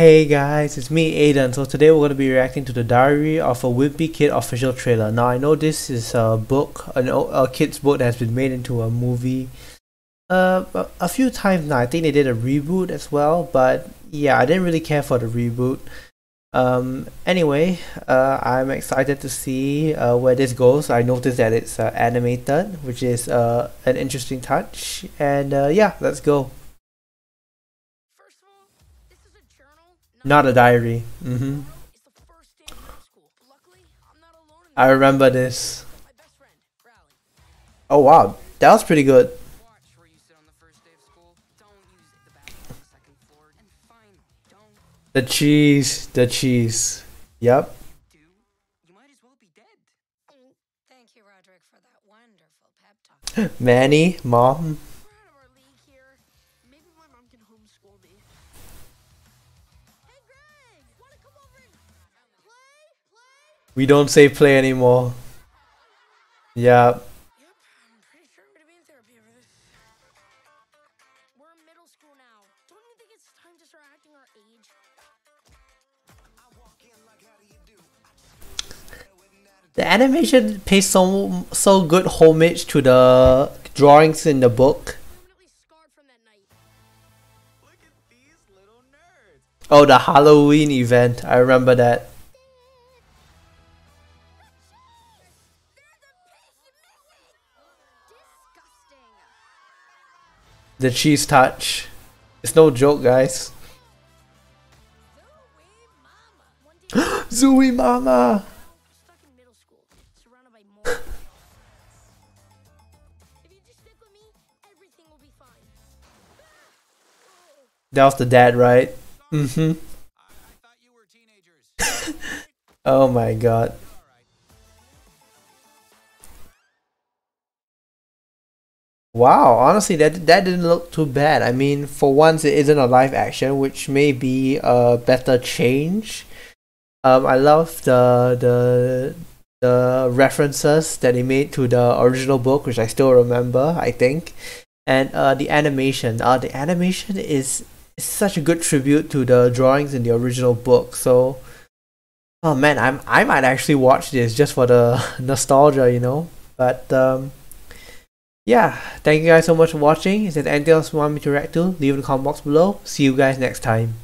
Hey guys, it's me Aidan. So today we're going to be reacting to the Diary of a Wimpy Kid official trailer. Now I know this is a book, an, a kid's book that has been made into a movie uh, a, few times now. I think they did a reboot as well, but yeah, I didn't really care for the reboot. Um, anyway, uh, I'm excited to see uh, where this goes. I noticed that it's uh, animated, which is uh, an interesting touch. And uh, yeah, let's go. Not a diary. Mm-hmm. I remember this. Oh wow, that was pretty good. The cheese, the cheese. Yep. Manny, mom. We don't say play anymore. Yeah. The animation pays so so good homage to the drawings in the book. Oh, the Halloween event. I remember that. The cheese touch. It's no joke, guys. Zoo-Wee Mama! that was the dad, right? Mm-hmm. oh my god. Wow, honestly, that that didn't look too bad. I mean, for once, it isn't a live action, which may be a better change. Um, I love the the the references that they made to the original book, which I still remember. I think, and uh, the animation. Uh, the animation is, is such a good tribute to the drawings in the original book. So, oh man, I'm I might actually watch this just for the nostalgia, you know. But um yeah, thank you guys so much for watching. If there's anything else you want me to react to, leave in the comment box below. See you guys next time.